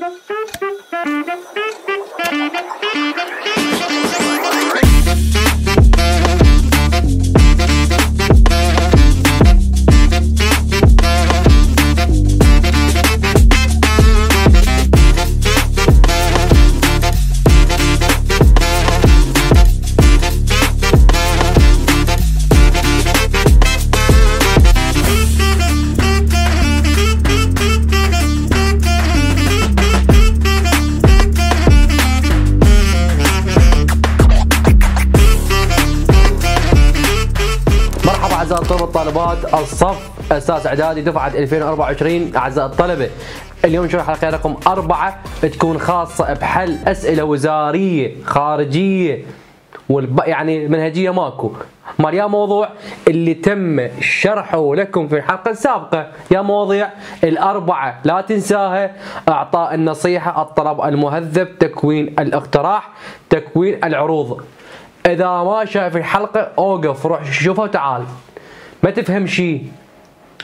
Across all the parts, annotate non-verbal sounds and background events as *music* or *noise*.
Thank you. والطالبات الصف أساس إعدادي دفعة 2024 أعزائي الطلبة. اليوم نشوف حلقه رقم أربعة تكون خاصة بحل أسئلة وزارية خارجية والب... يعني منهجية ماكو. مال يا موضوع اللي تم شرحه لكم في الحلقة السابقة. يا مواضيع الأربعة لا تنساها. إعطاء النصيحة الطلب المهذب تكوين الاقتراح تكوين العروض. إذا ما شايف الحلقة أوقف روح شوفها وتعال. ما تفهم شيء.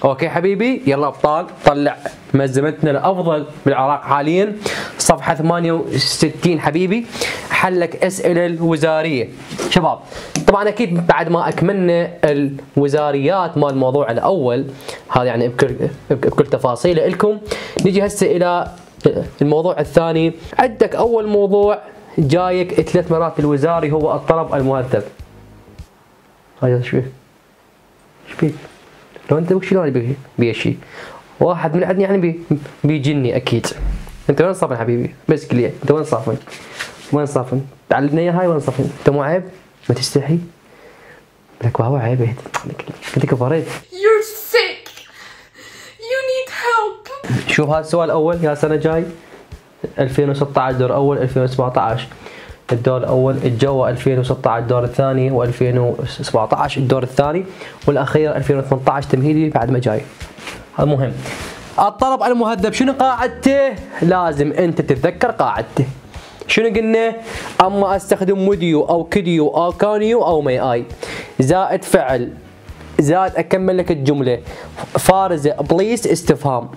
أوكي حبيبي؟ يلا ابطال طلع. ملزمتنا الأفضل بالعراق حاليا. صفحة 68 حبيبي. حلك أسئلة الوزارية. شباب طبعا أكيد بعد ما أكملنا الوزاريات مال الموضوع الأول هذا يعني بكل بكل تفاصيله لكم نجي هسه إلى الموضوع الثاني. عندك أول موضوع جايك ثلاث مرات الوزاري هو الطلب المهذب هذا فيه؟ إيش بيك؟ لو أنت شلون بي بي شيء واحد من عندنا يعني بي بيجني أكيد أنت وين صافن حبيبي؟ بس لي أنت وين صافن؟ وين صافن؟ تعلمنا إياها هاي وين صافن؟ أنت مو عيب؟ ما تستحي؟ لك وهو عيب انت كفرت You're sick. You need help. شوف هذا السؤال الأول يا سنة جاي 2016 دور أول 2017 الدور الأول الجو 2016 الدور الثاني و2017 الدور الثاني والأخير 2018 تمهيدي بعد ما جاي. هذا مهم الطلب المهذب شنو قاعدته؟ لازم أنت تتذكر قاعدته. شنو قلنا؟ أما أستخدم وديو أو كديو أو كانيو أو مي آي. زائد فعل. زائد أكمل لك الجملة. فارزة please استفهام.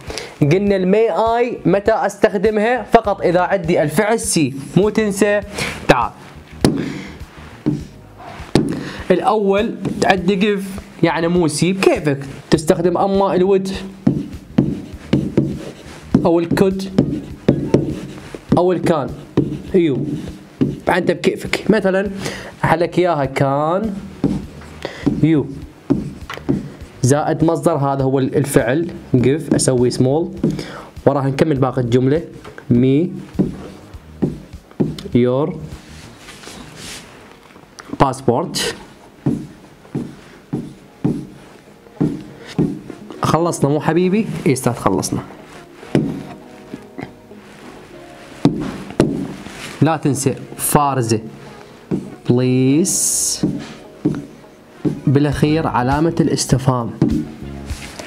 قلنا ال may I متى أستخدمها؟ فقط إذا عندي الفعل see مو تنسى. تعال. الأول عندي give يعني مو see بكيفك؟ تستخدم أما ال would. أو ال could أو ال can أيوه. انت بكيفك مثلا احلك إياها can. you زائد مصدر هذا هو الفعل. give أسوي سمول وراح نكمل باقي الجملة. me your passport خلصنا مو حبيبي؟ اي أستاذ خلصنا. لا تنسى فارزة. بليز بالأخير علامة الاستفهام.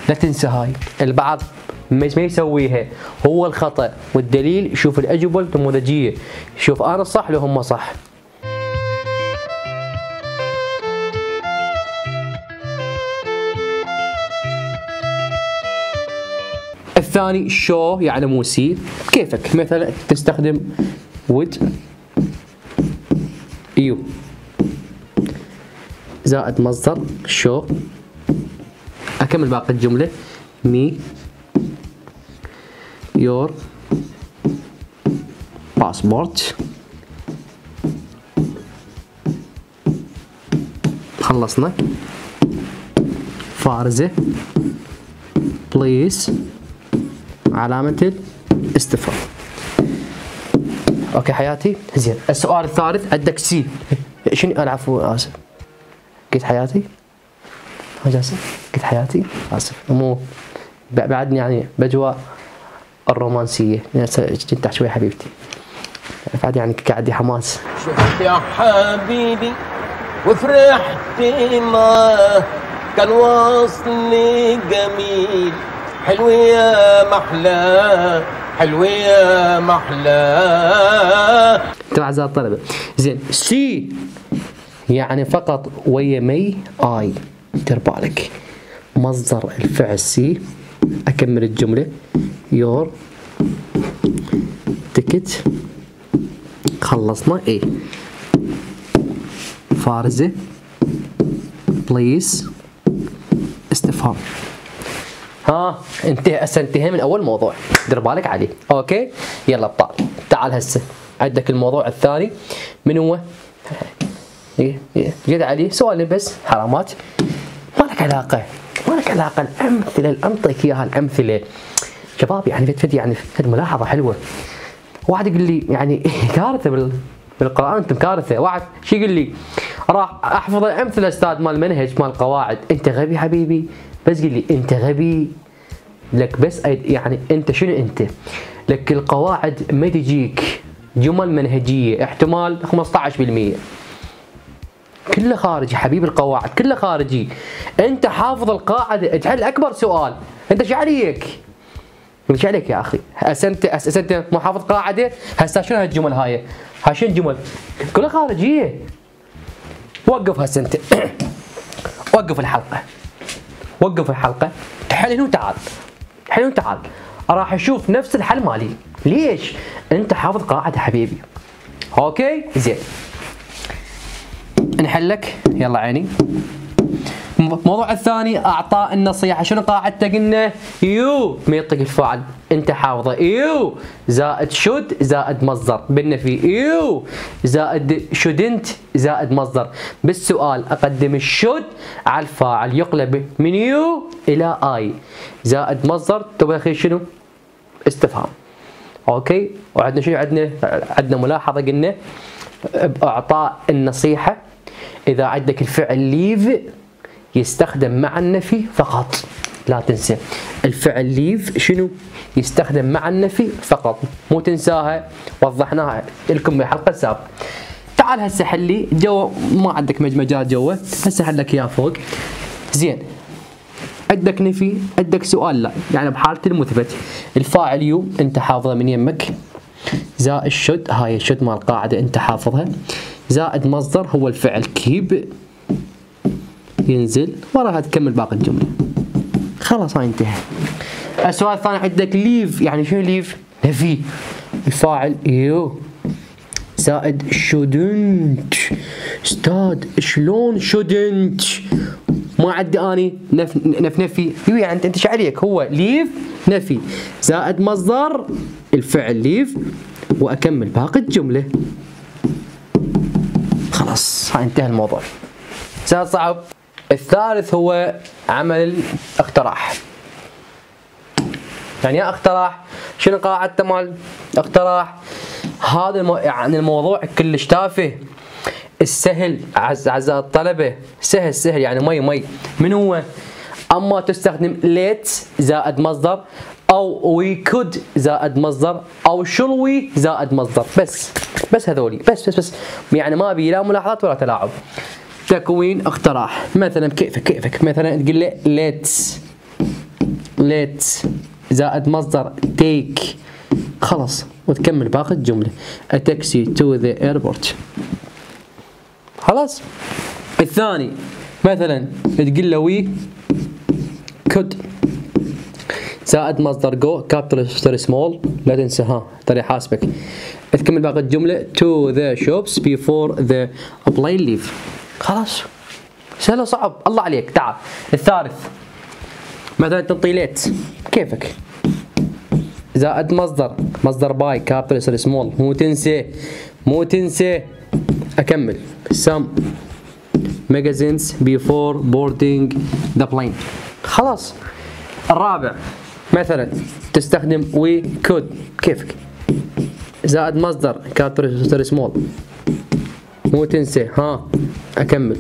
لا تنسى هاي البعض ما يسويها. هو الخطأ والدليل شوف الأجوبة النموذجية شوف أنا صح لو هم صح. الثاني شو يعني مو see كيفك؟ مثلا تستخدم would you زائد مصدر شو؟ أكمل باقي الجملة. me your passport. خلصنا. فارزة. please. علامة الاستفهام. okay حياتي. زين السؤال الثالث عندك see شنو؟ العفو آسف. قلت حياتي. جاسم قلت حياتي. آسف. مو بعدني يعني باجواء الرومانسية. كنت شوي حبيبتي. بعد يعني قاعد حماس. شفت يا حبيبي وفرحت معاه كان وصلي جميل. حلو يا محلاه حلو يا محلاه تبع اعزائي الطلبه زين سي. يعني فقط ويا مي آي دير بالك مصدر الفعل سي أكمل الجملة. يور تكت خلصنا. إيه فارزة. please استفهام. ها انتهى هسه انتهى من أول موضوع. دير بالك عليه. okay؟ يلا ابطال تعال هسه. عندك الموضوع الثاني. من هو؟ جد علي سؤال بس حرامات. ما لك علاقة؟ ما لك علاقة؟ الأمثلة اللي انطيك اياها الامثله شباب يعني فد فد يعني فد ملاحظة حلوة. واحد يقول لي يعني *laughs* كارثة بال بالقرآن أنتم كارثة. واحد شو يقول لي راح أحفظ الأمثلة أستاذ مال منهج مال القواعد أنت غبي حبيبي. بس قل لي أنت غبي. لك بس يعني أنت شنو أنت؟ لك القواعد ما تجيك. جمل منهجية احتمال 15% كله خارجي حبيب القواعد كله خارجي. أنت حافظ القاعدة. اجعل أكبر سؤال. أنت إيش عليك؟ إيش عليك يا أخي؟ هسه انت هسه أنت مو حافظ قاعدة؟ هسه شنو هالجمل هاي؟ هاي شنو الجمل؟ كلها خارجيه وقف هسه أنت. *coughs* وقف الحلقة. وقف الحلقة. تعال هنا وتعال. تعال هنا وتعال. راح أشوف نفس الحل مالي. ليش؟ أنت حافظ قاعدة حبيبي. أوكي؟ زين. نحلك. يلا عيني. الموضوع الثاني اعطاء النصيحة. شنو قاعدته؟ قلنا you ما يعطيك الفاعل. أنت حافظه. you زائد should زائد مصدر. بالنفي you زائد shouldn't زائد مصدر. بالسؤال أقدم ال should على الفاعل. يقلب من you إلى I زائد مصدر. تبغى أخي شنو؟ استفهام. okay؟ وعندنا شنو؟ عندنا عندنا ملاحظة. قلنا باعطاء النصيحة. إذا عندك الفعل ليف يستخدم مع النفي فقط. لا تنسى. الفعل ليف شنو؟ يستخدم مع النفي فقط. مو تنساها. وضحناها لكم بالحلقة السابقة. تعال هسه حلي. جو ما عندك مجمجات جوا. هسه حلك اياه فوق. زين. عندك نفي عندك سؤال لا. يعني بحالة المثبت. الفاعل you أنت حافظه من يمك. زائد should. هاي ال should مال القاعدة أنت حافظها. زائد مصدر هو الفعل keep. ينزل. وراها تكمل باقي الجملة. خلاص هاي انتهى. السؤال الثاني عندك leave يعني شنو leave نفي. الفاعل you زائد shouldn't أستاذ شلون shouldn't ما عندي آني. نف نف نفي. you يعني انت إيش عليك؟ هو leave نفي. زائد مصدر الفعل leave وأكمل باقي الجملة. انتهى الموضوع. سهل صعب. الثالث هو عمل اقتراح يعني يا اقتراح شنو قاعدته مال اقتراح؟ هذا المو... يعني الموضوع كلش تافه. السهل عز اعزائي الطلبة سهل سهل يعني مي مي. من هو؟ أما تستخدم let's زائد مصدر أو we could زائد مصدر أو shall we زائد مصدر. بس. بس هذولي بس بس بس. يعني ما بي لا ملاحظات ولا تلاعب. تكوين اقتراح. مثلا كيفك كيفك. مثلا تقول لي let's let's زائد مصدر take خلاص وتكمل باقي الجملة. A taxi to the airport. خلاص. الثاني مثلا تقول له we could زائد مصدر go capital small لا تنسى ها ترى يحاسبك تكمل باقي الجملة. to the shops before the plane leave. خلاص. سهل صعب الله عليك. تعال. الثالث. مثلا تنطي let's كيفك؟ زائد مصدر. مصدر buy capital small مو تنسى. مو تنسى. أكمل. some magazines before boarding the plane. خلاص. الرابع. مثلا تستخدم we could كيفك؟ زائد مصدر capital small مو تنسى. ها أكمل.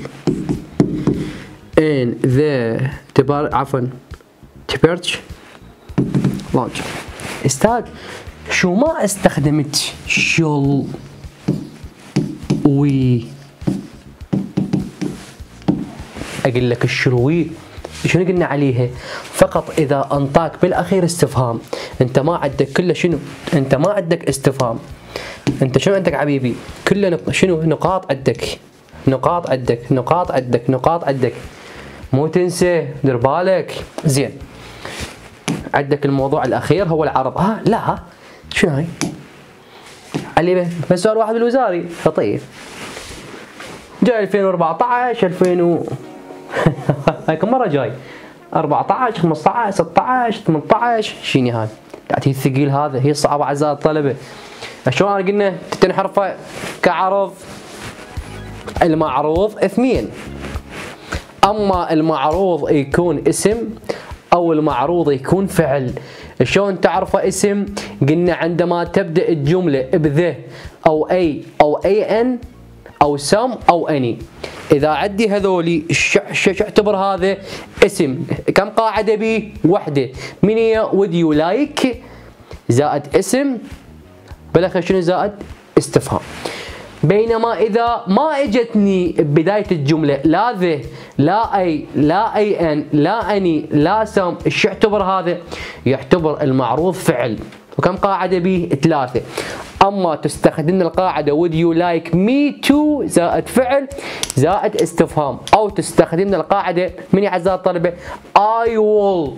In the تبار عفوا. تبرتش لونج أستاذ شو ما استخدمت شل وي؟ أقول لك الشروي شنو قلنا عليها؟ فقط إذا أنطاك بالأخير استفهام. أنت ما عندك كله شنو أنت ما عندك استفهام. أنت شنو عندك حبيبي؟ كله. شنو نقاط عندك؟ نقاط عندك نقاط عندك نقاط عندك. مو تنسى دير بالك. زين. عندك الموضوع الأخير هو العرض. ها لا. شنو هاي؟ علي بس سؤال واحد بالوزاري. لطيف جاي 2014 2000 و *laughs* هاي مرة جاي. 14 15 16 18 شيني هاي تعطيه الثقيل هذا هي الصعبه اعزائي الطلبة. شلون قلنا تنحرفه كعرض المعروض اثنين. أما المعروض يكون اسم أو المعروض يكون فعل. شلون تعرفه اسم؟ قلنا عندما تبدأ الجملة بذه أو أي أو أي أن أو سم أو أني. إذا عدي هذولي شو اعتبر هذا اسم. كم قاعدة بي؟ وحدة. من هي؟ would you like زائد اسم. بالاخير شنو زائد؟ استفهام. بينما إذا ما إجتني بداية الجملة لا ذه لا أي لا أي أن لا أني لا سم إيش يعتبر هذا؟ يعتبر المعروض فعل. وكم قاعدة به ثلاثة. أما تستخدم القاعدة would you like me to زائد فعل زائد استفهام. أو تستخدم القاعدة من يا أعزائي الطلبة I will.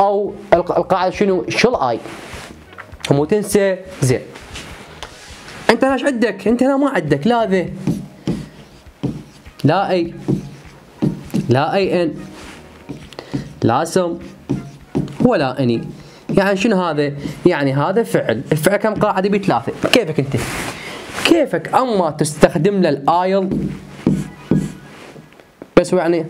أو القاعدة شنو؟ shall I. مو تنسى زين أنت إيش عندك؟ أنت هنا ما عندك. لا ذي. لا أي. لا أي أن. لا سم. ولا أني. يعني شنو هذا؟ يعني هذا فعل، الفعل كم قاعدة بثلاثه، كيفك أنت؟ كيفك أما تستخدم له الآيل؟ بس يعني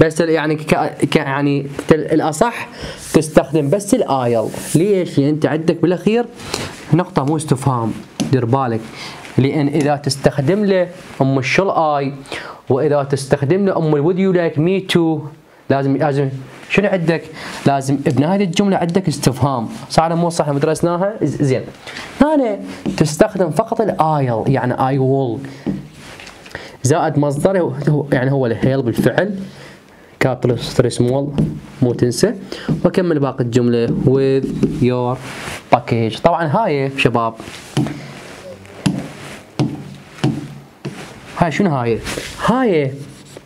بس يعني ك يعني الأصح تستخدم بس ال I'll، ليش؟ لأن انت عندك بالأخير نقطة مو استفهام، دير بالك. لأن إذا تستخدم له أم ال shall I وإذا تستخدم له أم ال would you like me to لازم لازم شنو عندك؟ لازم بنهايه الجملة عندك استفهام، صح مو صح درسناها؟ زين. هنا تستخدم فقط ال I'll يعني I will زائد مصدر يعني هو ال help بالفعل capital ستري small مو تنسى واكمل باقي الجملة with your package طبعا هاي شباب هاي شنو هاي؟ هاي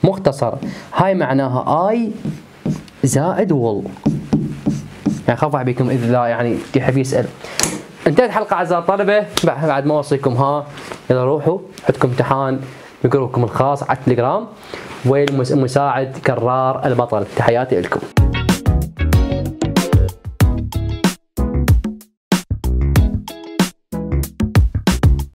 مختصر. هاي معناها I زائد will يعني خاف بكم اذا يعني يحب يسأل. انتهت حلقة أعزائي الطلبة. بعد ما أوصيكم ها اذا روحوا عندكم امتحان بجروبكم الخاص على التليجرام. والمساعد كرار البطل. تحياتي لكم.